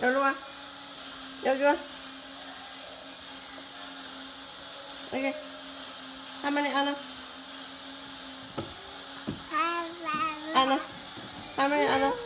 有了吗？有了。OK，阿妈你按了，按了，阿妈你按了。